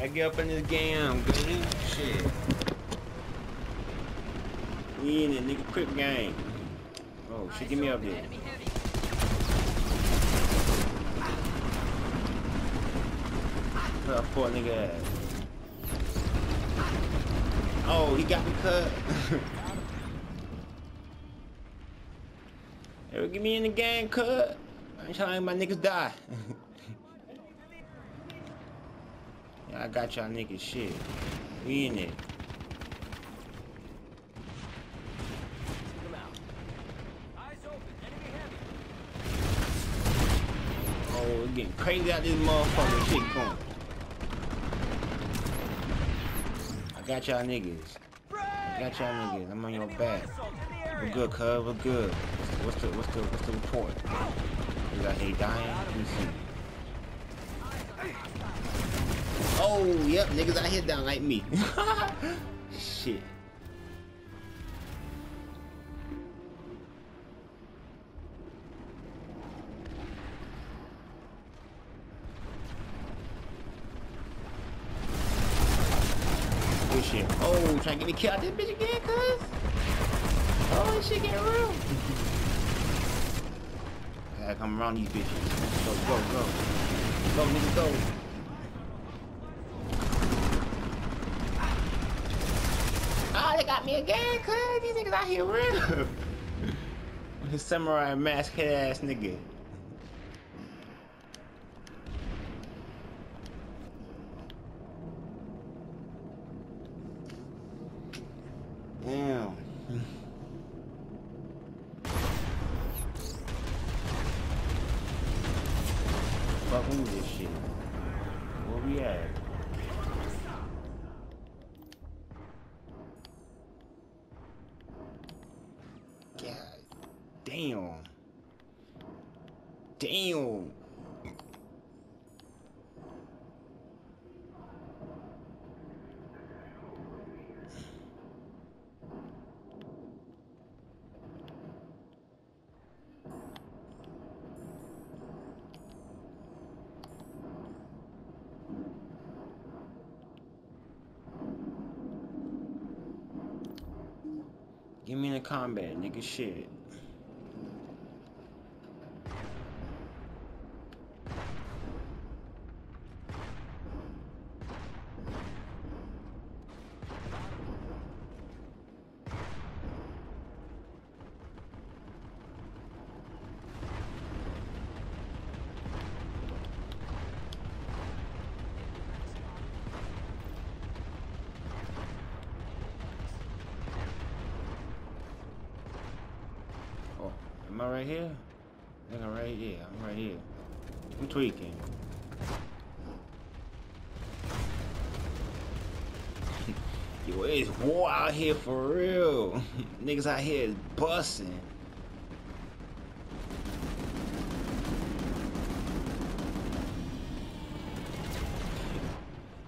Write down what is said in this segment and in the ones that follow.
I get up in this game, good shit. We in the nigga quick game. Oh shit, give me up there. Put up poor nigga ass. Oh, he got me cut. hey, get me in the game, cut. I ain't trying to my niggas die. yeah, I got y'all niggas shit. We in it. Oh, it's getting crazy out this motherfucker shit going. I got y'all niggas. I got y'all niggas. I'm on your back. We're good, cuz. We're good. What's the what's the what's the report? You got he dying? Let me see. Oh, yep, niggas out here down like me. Shit. Good shit. Oh, trying to get me killed out this bitch again, cuz? Oh, this shit getting real. Gotta come around these bitches. Go, go, go. Go, nigga, go. Ah, they got me again, cuz. These niggas out here real. His samurai mask head ass nigga. Damn. Fuck who this shit? Where we at? God damn. Damn. Get me in the combat, nigga. Shit. Oh, am I right here? I think I'm right here. I'm right here. I'm tweaking. Yo, it's war out here for real. Niggas out here is busting.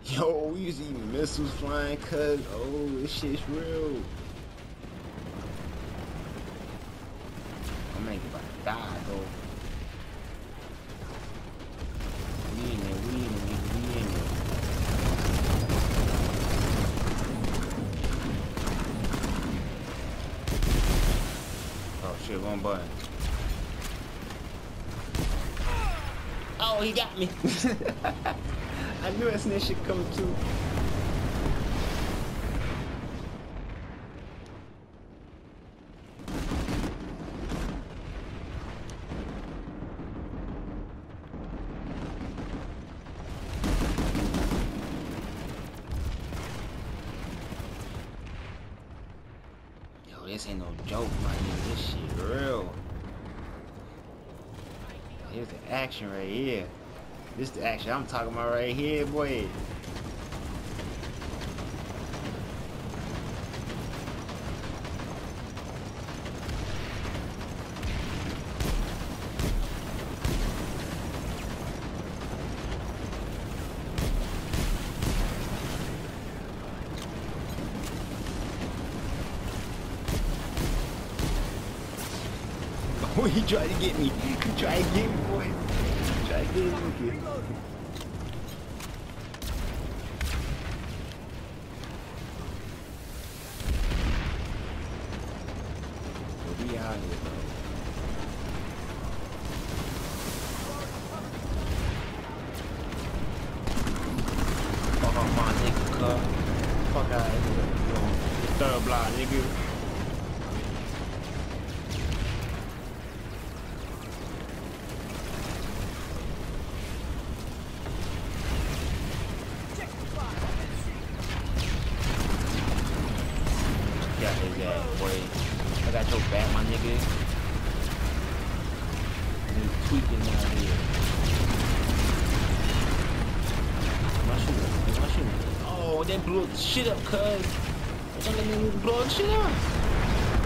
Yo, we see missiles flying, cuz. Oh, this shit's real. I'm about to die, though. We in there, we in there, nigga, we in there. Oh shit, one button. Oh, he got me. I knew that snitch should come too. Yo, this ain't no joke, my nigga. This shit real. Here's the action right here. This is the action I'm talking about right here, boy. Oh, he tried to get me. He tried to get me, boy. He tried to get me. out here, bro. Fuck off my nigga, cuz. Fuck out of here. You know, third block, nigga. Got his ass, boy. I got your back, my nigga. You tweaking out here. My shooter, my shooter. The shit up, cuz. That nigga blow the shit up.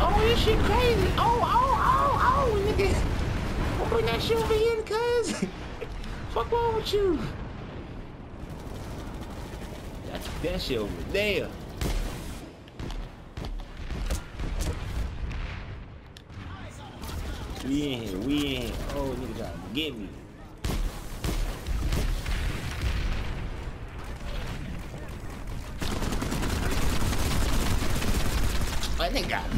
Oh, this shit crazy. Oh, oh, oh, oh, nigga. Don't bring that shit over here, cuz. Fuck wrong with you? That's that shit over there. We in here, we in here. Oh, nigga to get me. That nigga got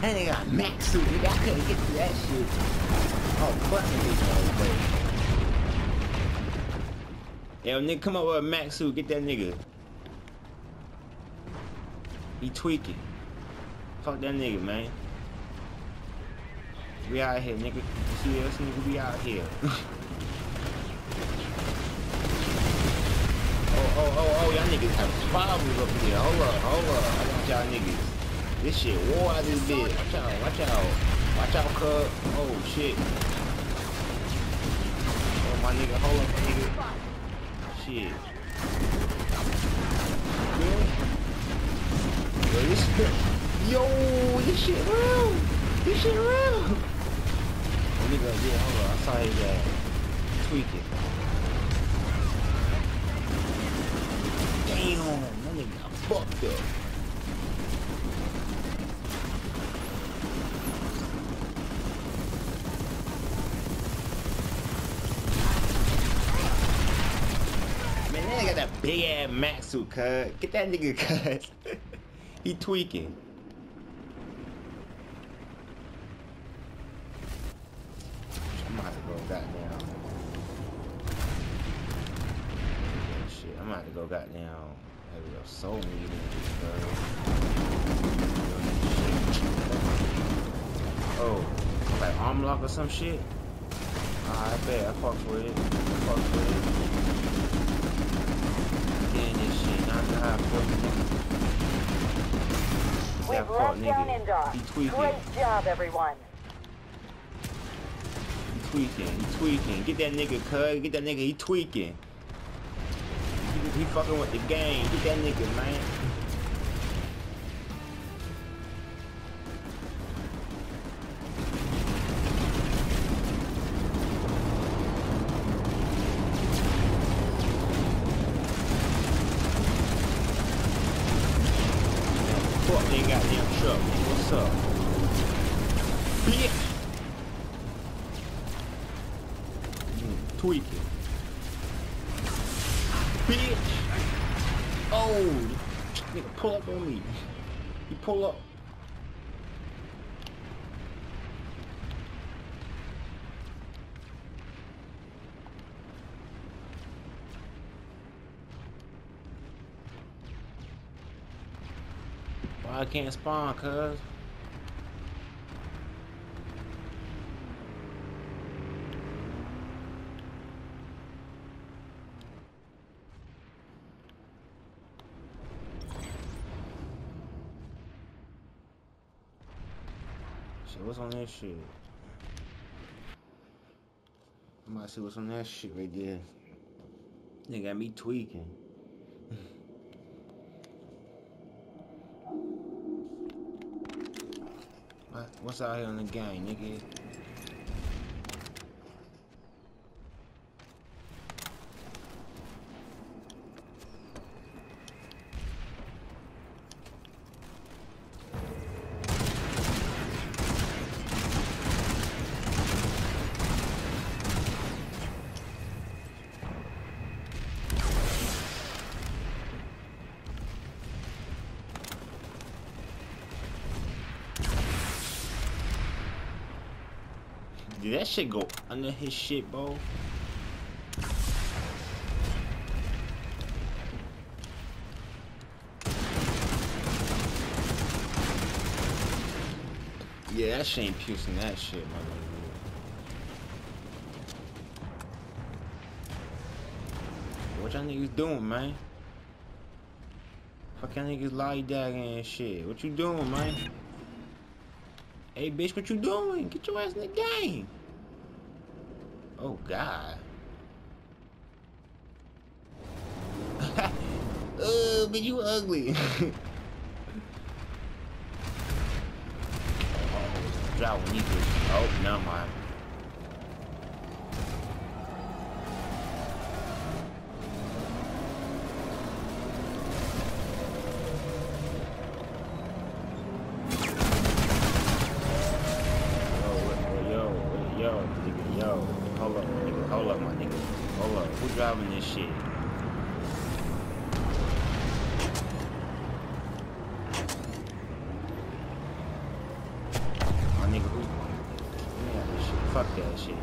That nigga got max suit. Nigga, I couldn't get to that shit. Oh, fuck nigga. Yo, nigga, come up with a Mac suit. Get that nigga. He tweaking. Fuck that nigga, man. We out here, nigga. See us, nigga? We out here. oh, oh, oh, oh, y'all niggas have problems up here. Hold up, hold up. I got y'all niggas. This shit war out this bitch. Watch out, watch out. Watch out, cuz. Oh, shit. Oh, my nigga. Hold up, my nigga. Shit. Yo, this shit. Yo, this shit real. This shit real. Nigga, yeah, hold on. I saw his ass tweaking. Damn, that nigga got fucked up. Man, that nigga got that big ass Max suit, cuz. Get that nigga, cuz. he tweaking. I'm gonna have to go goddamn. Shit, I'm gonna have to go goddamn. Have your soul meeting, Oh, like arm lock or some shit? Ah, I bet I fucked with it. I fucked with it. Getting this shit, now I know how. We've locked down. Indar. He tweaking. Great job, everyone. He tweaking, he tweaking. Get that nigga, cuz. Get that nigga, he tweaking. He, he fucking with the game. Get that nigga, man. Pull up. Why I can't spawn, cuz? What's on that shit? I might see what's on that shit right there. They got me tweaking. What- What's out here on the gang, nigga? That shit go under his shit, bro? Yeah, that shit ain't piercing that shit, my What y'all niggas doing, man? Fuck y'all niggas lollygagging and shit. What you doing, man? Hey, bitch, what you doing? Get your ass in the game. Oh, God. oh, but you ugly. Drop when you Oh, never mind. Driving this shit. My nigga, who? Yeah, shit. Fuck that shit.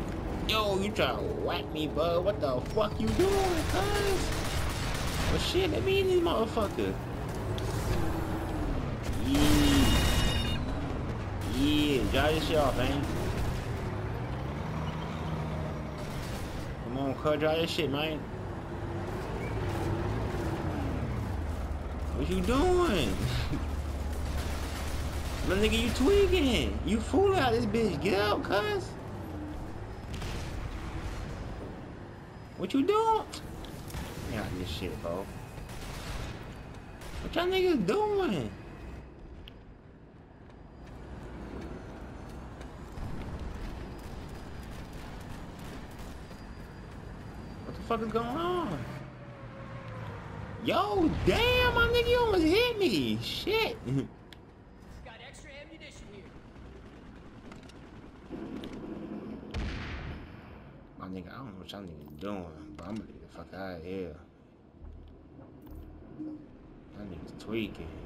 Yo, you try to whack me, bud. What the fuck you doing, cuz? Well, shit, let me in this motherfucker. Yeah. Yeah, drive this shit off, man. Cut dry this shit, man. What you doing? My nigga, you tweaking. You fooling out this bitch. Get out, cuz. What you doing? Out this shit, bro. What y'all niggas doing? Fuck is going on? Yo, damn, my nigga, you almost hit me. Shit. Got extra ammunition here. My nigga, I don't know what y'all niggas doing, but I'm gonna get the fuck out of here. Y'all niggas tweaking.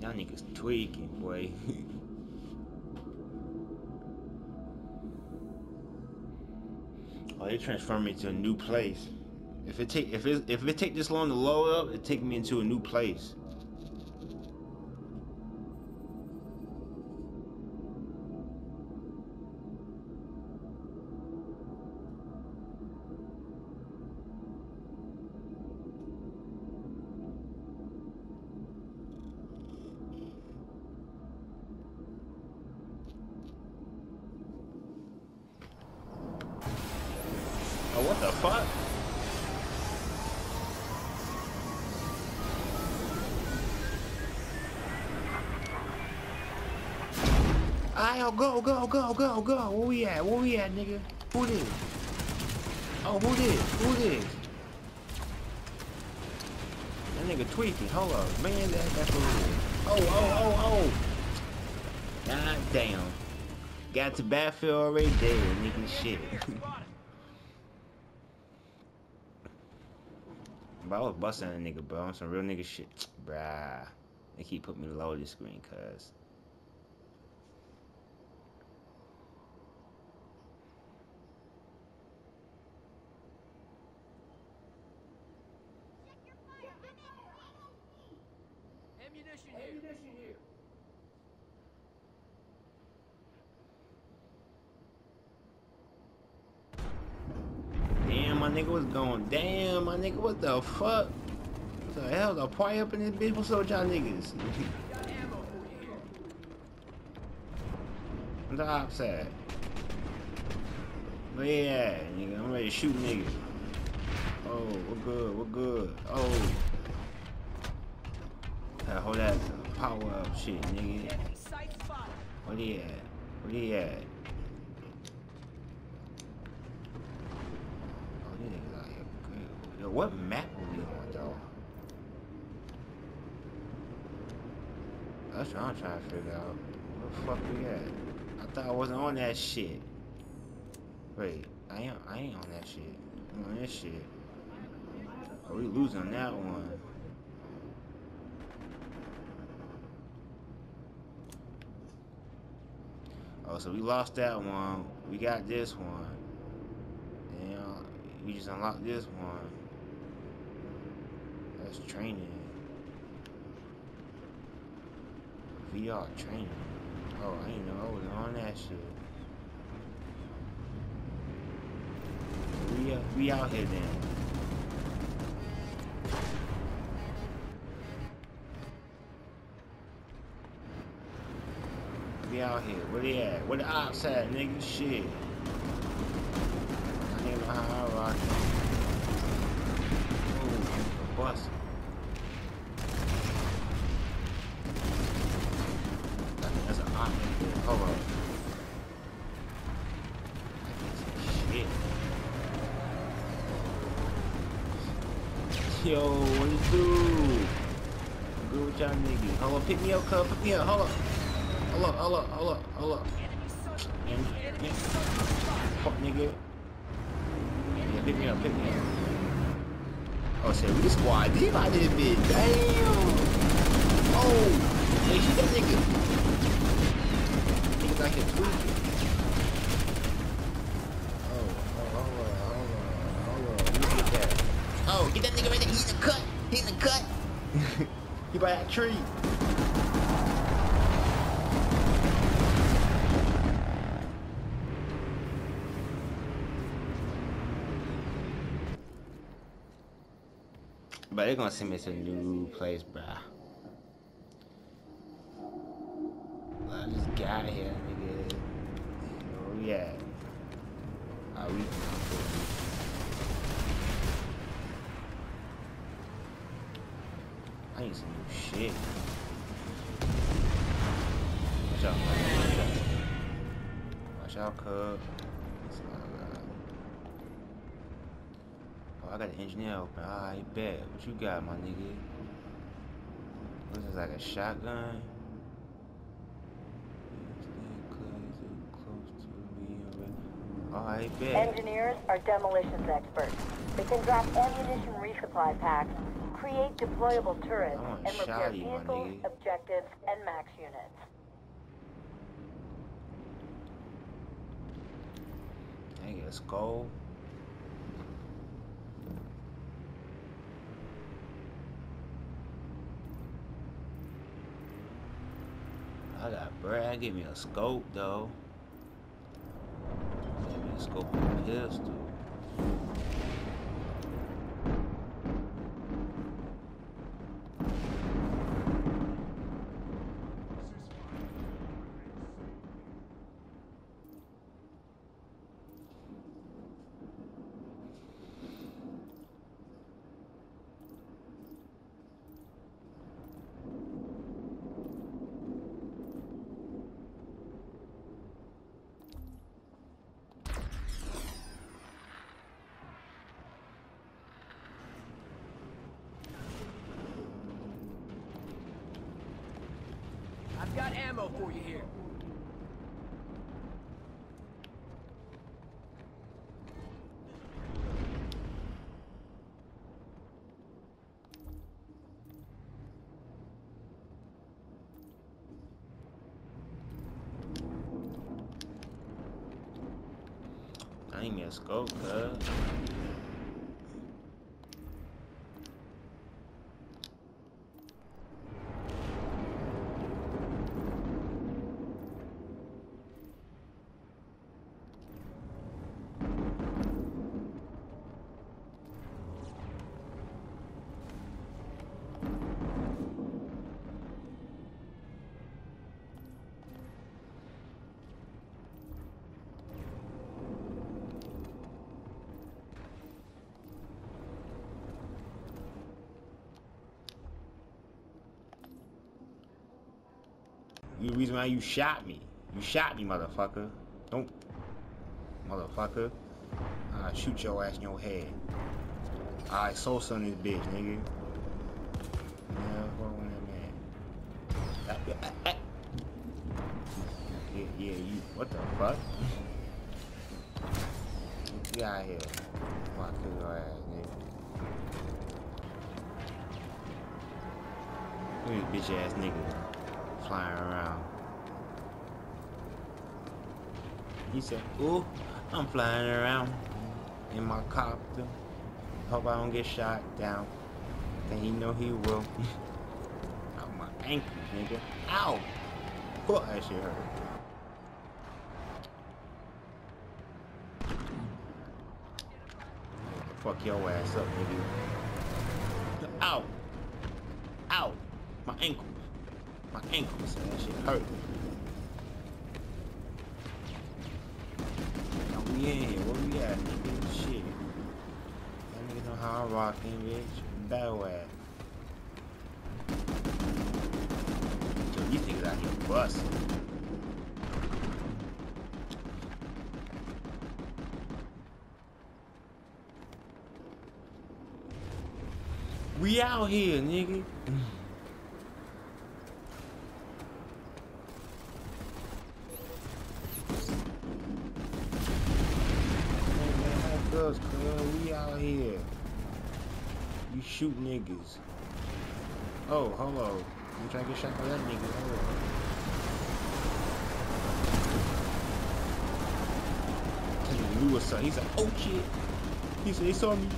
Y'all niggas tweaking, boy. Oh, they transform me to a new place. If it take if it if it take this long to load up, it take me into a new place. Go, go, go, go. Where we at? Where we at, nigga? Who this? Oh, who this? Who this? That nigga tweaking. Hold up. Man, that, that's what it is. Oh, oh, oh, oh. God damn. Got to battlefield already dead, nigga. Shit. But I was busting a nigga, bro, on some real nigga shit. Bruh. They keep putting me low the screen, cuz. Ammunition here. Ammunition here. my nigga was going, damn, my nigga, what the fuck? What the hell, the party up in this bitch? What's up with y'all niggas? What's the? Where you at, nigga? I'm ready to shoot niggas. Oh, we're good, we're good. Oh. Gotta hold that power up shit, nigga. Where he at? Where he at? I'm trying to figure out. Where the fuck we at? I thought I wasn't on that shit. Wait, I ain't, I ain't on that shit. I'm on this shit. Are we losing that one? Oh, so we lost that one. We got this one. Then we just unlocked this one. That's training. VR training. Oh, I didn't know I was on that shit. We, uh, we out here then. We out here. Where they at? Where the ops at, nigga? Shit. I ain't know how I rock. Ooh, bust. That's an op. Hold on. Shit. Yo, what it do? Good with y'all Pick me up, cuz. Pick me up. Hold up. Hold up, hold up, hold up, hold up. Fuck nigga. Yeah, pick me up, pick me up. Oh, shit, we squad deep out this bitch. Damn. Oh, hey, shoot that nigga. Niggas out here tweaking. Oh, oh, on, hold on. Let me that. Oh, get that nigga right there. He's in the cut. He's in the cut. that tree. But they're gonna send me to a new place, bruh. Bet. What you got, my nigga? What is this, like a shotgun? Alright, bet. Engineers are demolitions experts. They can drop ammunition resupply packs, create deployable turrets, and repair vehicles, objectives, and max units. Can I get I got Brad. Give me a scope though. Give me a scope and a pistol. For you here. Me a scope, cuz. You the reason why you shot me. You shot me, motherfucker. Don't, motherfucker. I'll shoot your ass in your head. I soul son this bitch, nigga. Yeah? Ah, ah, ah, ah. Yeah, yeah, you. What the fuck? Get out of here. Fuck your ass, nigga. Look at this bitch ass nigga flying around. He said, ooh, I'm flying around in my copter. Hope I don't get shot down. Then he know he will. Ow, my ankle, nigga. Ow! Fuck, that shit hurt. Fuck your ass up, nigga. Ow! Ow! My ankles. My ankles. That shit hurt. Now we in here. Where we at, nigga? Shit. That nigga know how I'm rocking, bitch. Battle ass. Yo, these niggas out here busting. We out here, nigga. Us, cuz we out here. You shoot niggas. Oh, hello. You trying to get shot by that nigga? Hold on. He knew something. He's like, oh shit. He said, they saw me.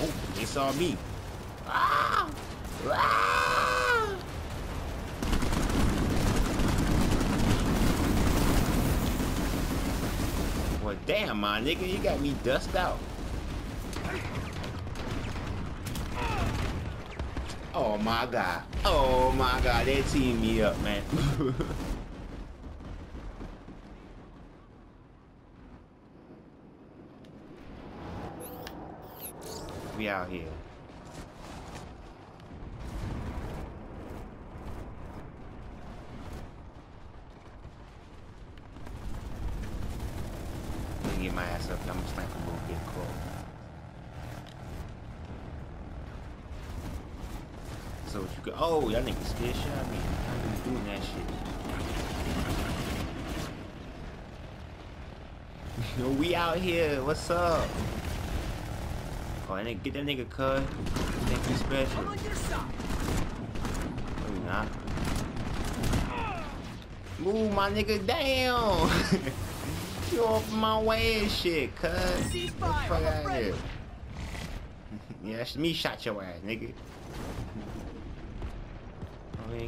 Oh, they saw me. Ah! Ah! Well, damn, my nigga, you got me dust out. Oh my god. Oh my god, they teamed me up, man. we out here. Get my ass up. I'm a little bit close. So what you go? Oh, y'all niggas scared shit out of me. I been doing that shit. Yo, we out here. What's up? Oh, and get that nigga cut. Think you special. I'm on your side. No, you not. Move my nigga down. you off my way and shit, cuz. Cease Get the fuck out of here. yeah, that's me shot your ass, nigga.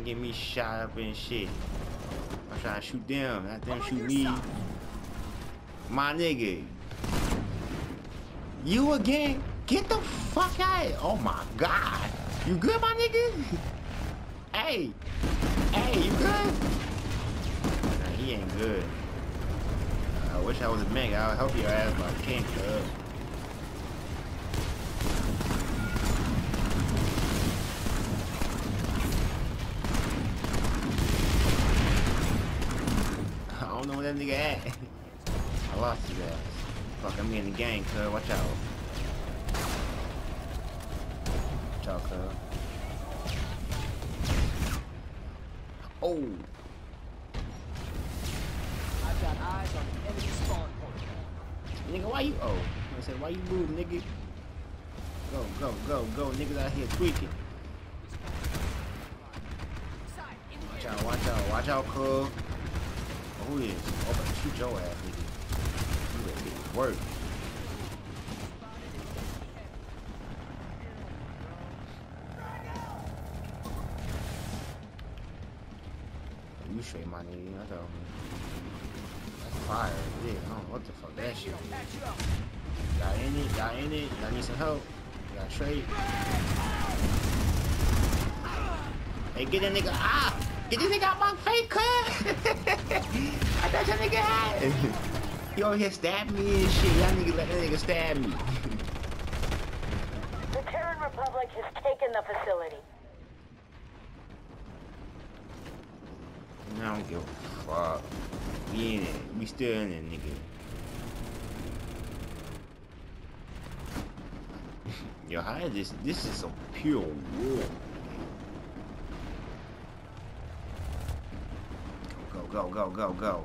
Get me shot up and shit. I'm trying to shoot them, not them shoot me. My nigga. You again? Get the fuck out! Oh my god! You good, my nigga? hey! Hey, you good? Nah, he ain't good. I wish I was a man. I'll help your ass, but I can't, cuz. At. I lost his ass. Fuck, I'm in the gang, cuz. Watch out. Watch out, cuz. Oh! I've got eyes on the enemy spawn point. Nigga, why you? Oh, I said, why you move, nigga? Go, go, go, go. Niggas out here tweaking. Side, in the Watch out, watch out, watch out, cuz. Oh, who is? Oh, but shoot your ass, nigga. You better get to work. Oh, you straight, my nigga. I thought. That's fire. Yeah, I don't know what the fuck that shit. Y'all in it? Y'all in it? Y'all need some help? Y'all trade? Hey, get that nigga out! Get this nigga out my face, cuz! I thought that nigga had. He over here stabbed me and shit. Y'all nigga let that nigga stab me. The Terran Republic has taken the facility. I don't give a fuck. We in it. We still in it, nigga. Yo, how is this? This is some pure war. Go, go, go, go.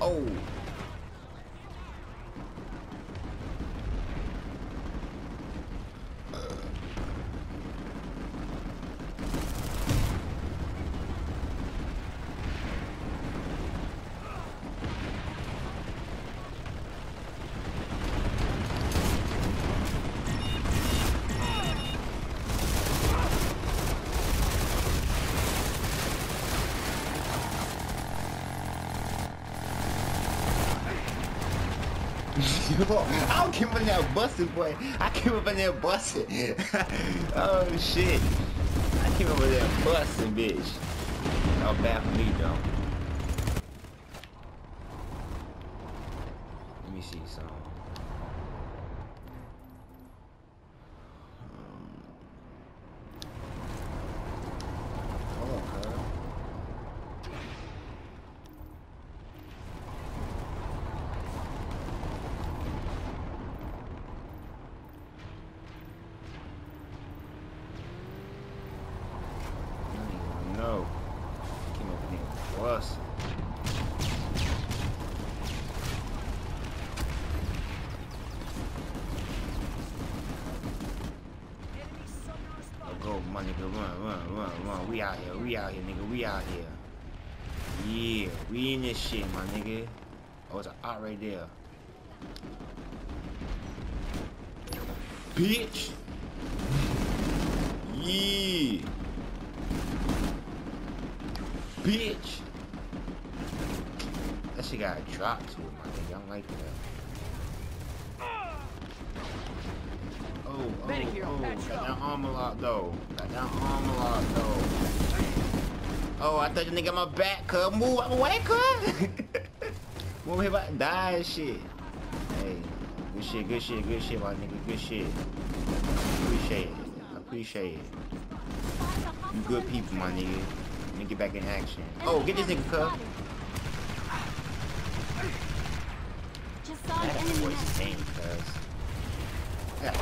Oh. I came up in there busting, boy. I came up in there busting. oh shit. I came up in there busting, bitch. Was bad for me, though. Let me see some. Hold on, cuz. I don't even know. Came up in here busting. Enemy summoner Oh, spotted. go, my nigga, run, run, run, run. We out here, we out here, nigga, we out here. Yeah, we in this shit, my nigga. Oh, it's a out right there. Bitch! Yeah! Bitch! That shit got a drop to it, my nigga. I don't like that. Medic here, patch got that armor lock though. Got that armor lock though. Oh, I thought the nigga my back, cuz. Move out my way, cuz. Move here about die and shit. Hey, good shit, good shit, good shit, my nigga. Good shit. Appreciate it. I appreciate it. You good people, my nigga. Let me get back in action. Oh, get this nigga, cuz. Just saw an enemy voice next. game, cuz. I got, I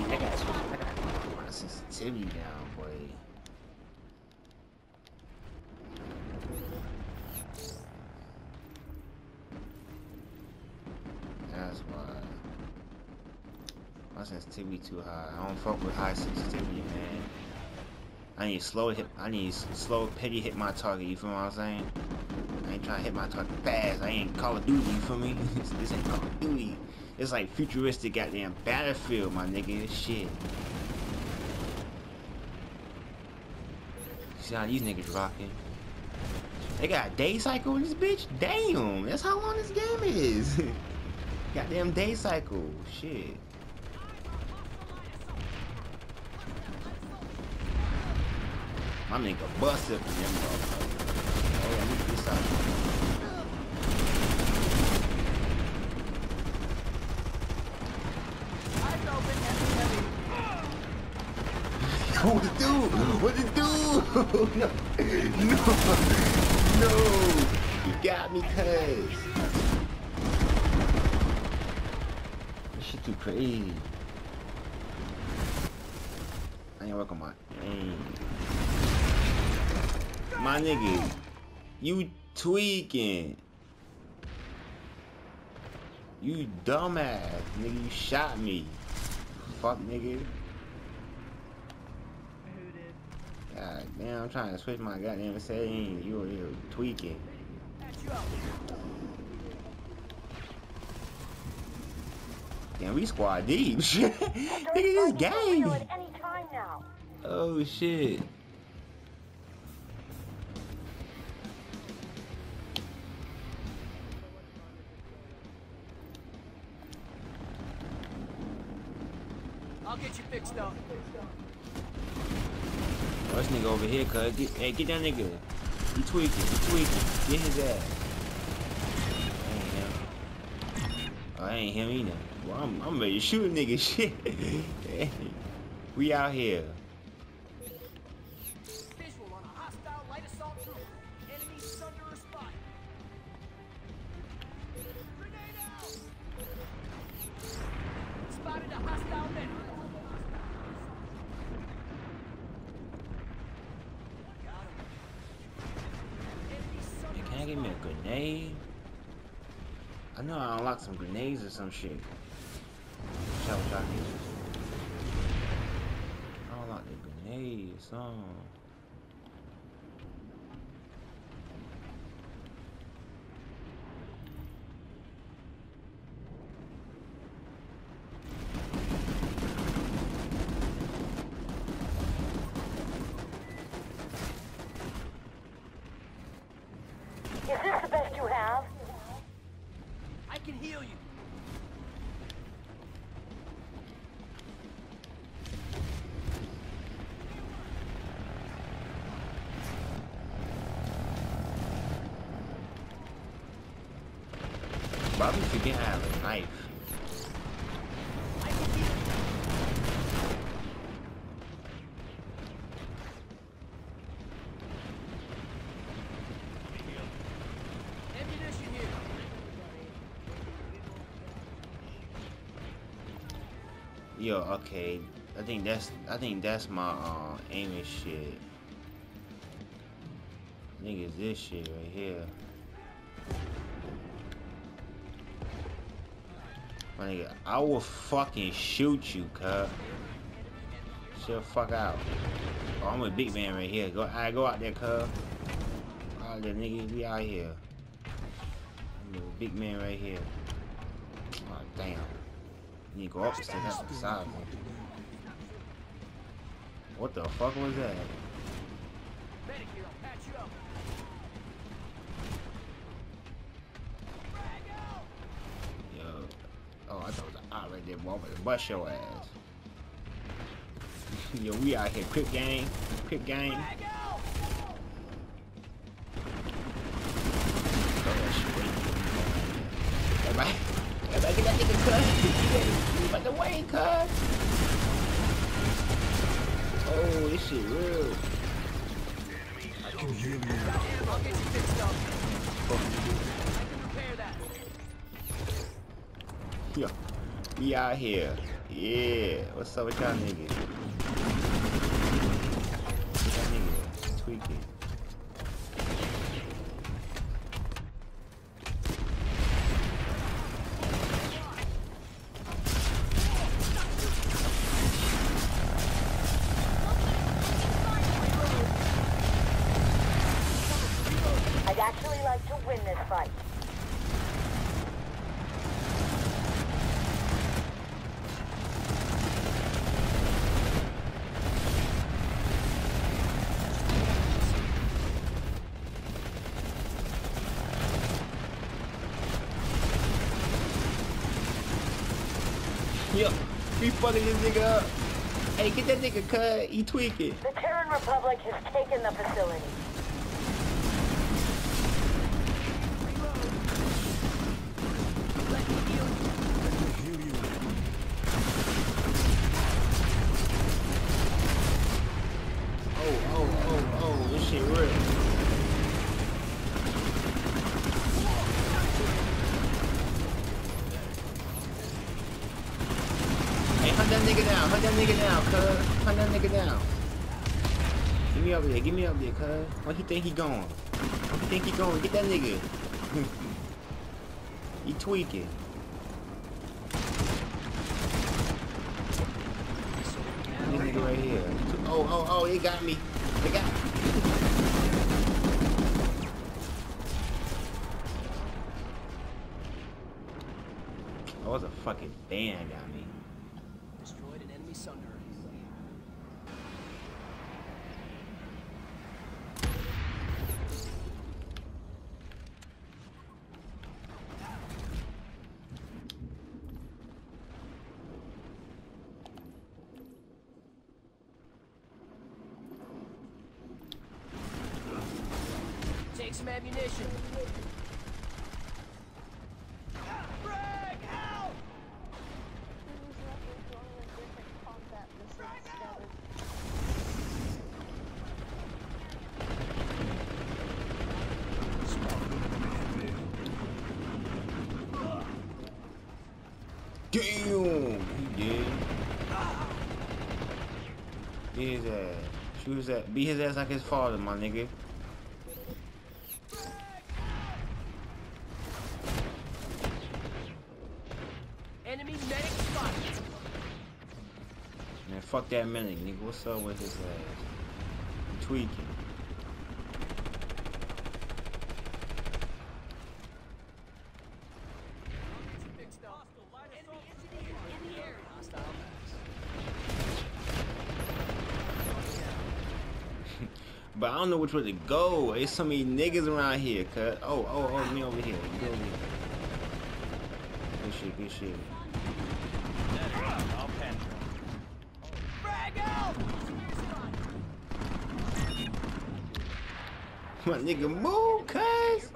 got, I got my sensitivity down, boy. That's why. My sensitivity too high. I don't fuck with high sensitivity, man. I need slow hit. I need slow, petty hit my target. You feel what I'm saying? I ain't trying to hit my target fast. I ain't Call of Duty. You feel me? this ain't Call of Duty. It's like futuristic goddamn battlefield, my nigga. This shit. See how these niggas rocking? They got a day cycle in this bitch? Damn, that's how long this game is. Goddamn day cycle. Shit. My nigga busted for them. Oh, look at this out. Eyes open, heavy, heavy. What it do? What it do? No, no, no. You got me, cuz. This shit too crazy. I ain't working my aim. My nigga, you tweaking. You dumbass, nigga. You shot me. Fuck, nigga. Who did? God damn, I'm trying to switch my goddamn setting. You over here tweaking. Patch you up. Damn, we squad deep. Shit. Those Nigga, this buttons game. real at any time now. Oh shit. I'll get you fixed up. Oh, this nigga over here, cuz. Hey, get that nigga. He tweaking. He tweaking. Get his ass. I ain't him. Oh, that ain't him either. Well, I'm, I'm ready to shoot a nigga. Shit. we out here. Some grenades or some shit. Shot shot I. Is this the best you can heal you. Bobby should get out of the knife. Yo, okay. I think that's I think that's my uh, aiming shit. I think it's this shit right here. My nigga, I will fucking shoot you, cuz. Shut the fuck out. Oh, I'm a big man right here. Go, I go out there, cuz. Out there, nigga. We out here. I'm a big man right here. Oh, damn. You go up the stairs, that's. What the fuck was that? Yo. Oh, I thought it was an eye right there, boy. I'm gonna bust your ass. Yo, we out here. Quick game. Quick game. Oh, there. Everybody, everybody get that nigga cut. He about to wait, cut. Oh, this shit real. I'll get you fixed up. I can repair that. Yo, we out here. Yeah, what's up with y'all niggas? Y'all niggas tweaking. I'd actually like to win this fight. Yo, we fucking this nigga up. Hey, get that nigga cut. He tweaking. The Terran Republic has taken the facility. Oh, oh, oh, oh, this shit real. Hey, hunt that nigga down. Hunt that nigga now, cuz. Hunt that nigga down. Give me up there. Give me up there, cuz. What he think he going? What he think he going? Get that nigga. he tweaking. Right here. Oh, oh, oh, they got me. They got me. Oh, that was a fucking band got me. Destroyed an enemy sunder. Take some ammunition. Damn. Beat his ass. Shoot his ass like his father, my nigga. Enemy medic spotted. Man, fuck that medic, nigga. What's up with his ass? Tweaking. But I don't know which way to go. There's so many niggas around here, cut. Oh, oh, oh, me over here. Me over here. Good shit, good shit. Frag out! My nigga move, cuz.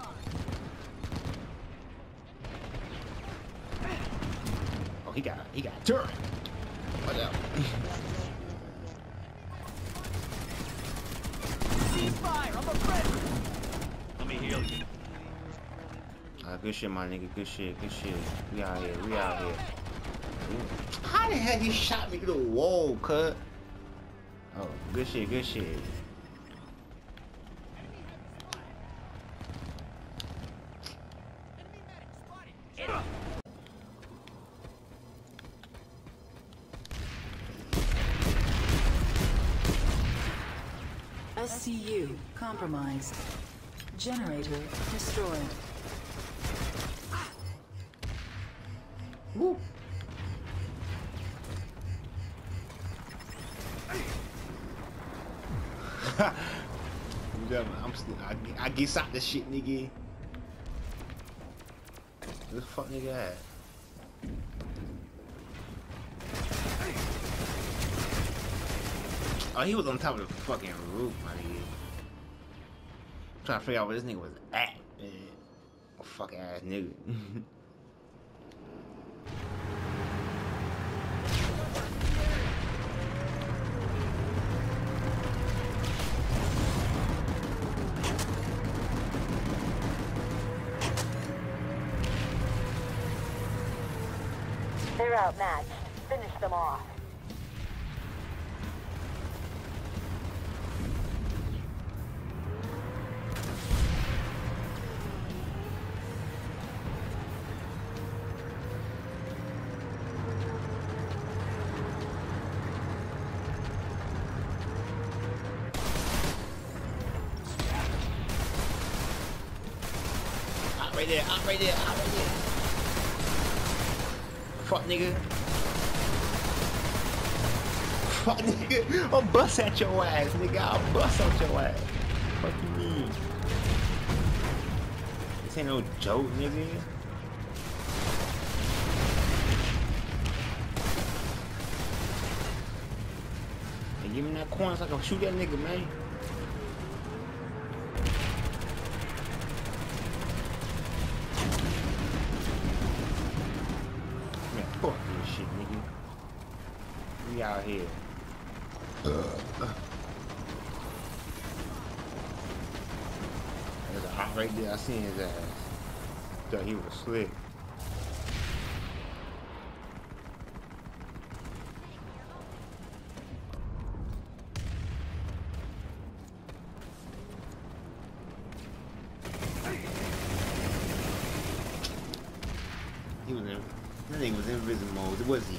Oh, He got turret. Watch out. Ceasefire! I'm a friend! Let me heal you. Good shit, my nigga. Good shit. Good shit. We out here. We out here. How the hell he shot me through the wall, cut? Oh, good shit. Good shit. Compromised. Generator destroyed. Woo. I'm still, I, I get out the shit, nigga. Where the fuck nigga at? Oh, he was on top of the fucking roof, my nigga. Trying to figure out where this nigga was at, man. Fucking ass nigga. They're outmatched. Right there, out right there, out right there. Fuck nigga. Fuck nigga. I'll bust at your ass, nigga. I'll bust at your ass. Fuck you mean? This ain't no joke, nigga. Give me that coin so I can shoot that nigga. Man, fuck this shit, nigga. We out here. There's a hot right there. I seen his ass. Thought he was slick. He was in. That nigga was in invisible mode, was he?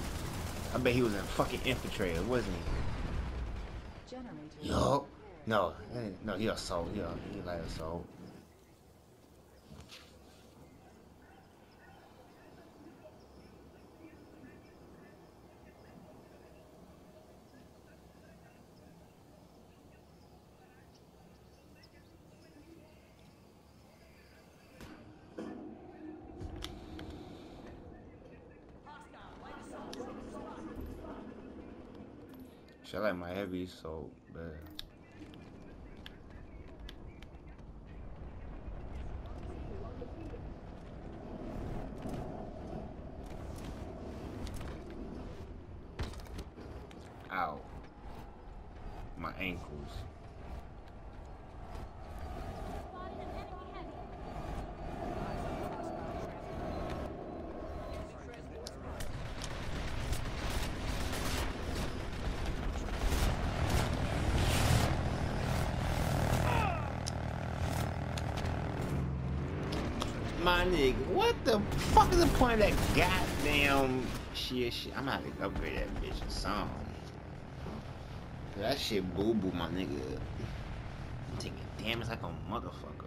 I bet he was in fucking infiltrator, wasn't he? Generator. Yup. No, no, he assault. He, he like assault. Shit, I like my heavy assault better. Ow. My ankles. Spotted an enemy heavy. My nigga, what the fuck the point of that goddamn shit? shit? I'm gonna have to upgrade that bitch or something. That shit boo boo, my nigga. I'm taking damage like a motherfucker.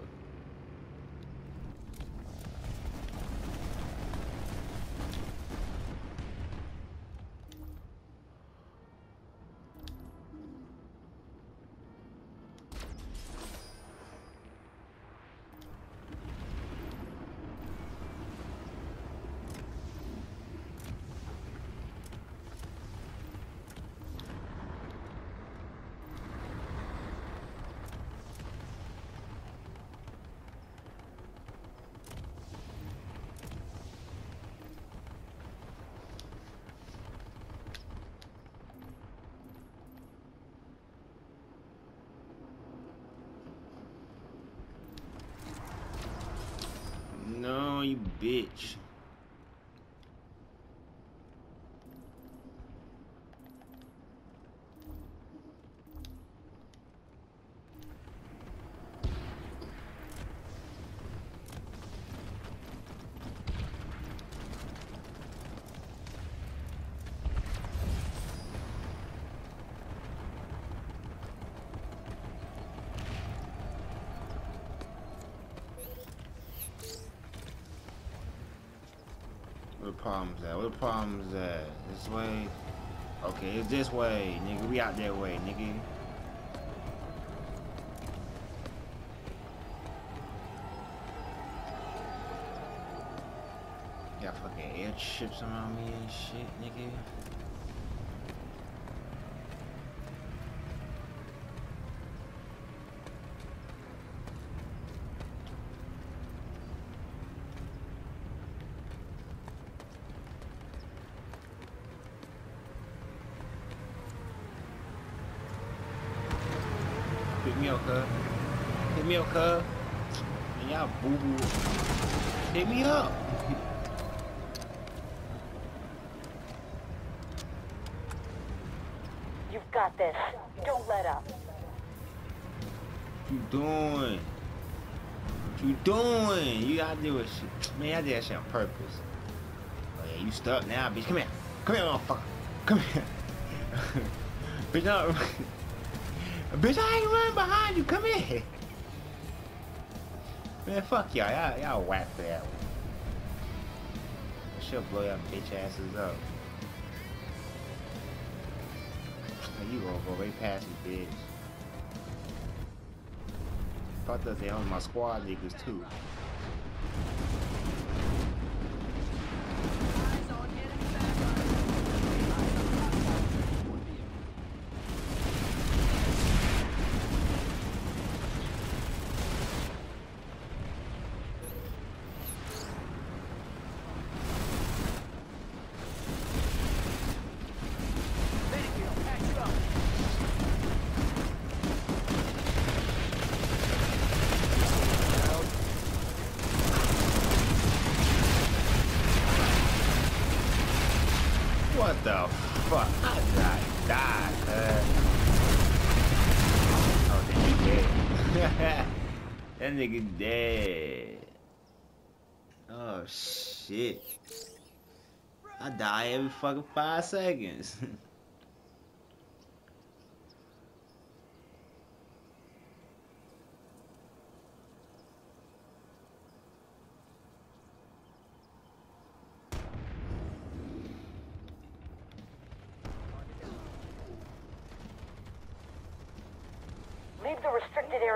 on, you bitch. Problems at? Where the problems at? This way? Okay, it's this way, nigga. We out that way, nigga. Got fucking airships around me and shit, nigga. I did that shit on purpose. Oh yeah, you stuck now, bitch. Come here. Come here, motherfucker. Come here. bitch, no. bitch, I ain't running behind you. Come here. Man, fuck y'all. Y'all, whack for that one. She'll blow y'all bitch asses up. Man, you gonna go right past me, bitch. Thought that they owned my squad niggas too. The fuck? I died, died, cuz. Oh, that nigga dead. that nigga dead. Oh shit. I die every fucking five seconds.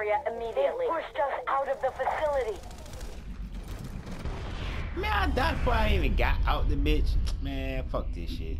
area immediately. They pushed us out of the facility. Man, I died before I even got out the bitch. Man, fuck this shit.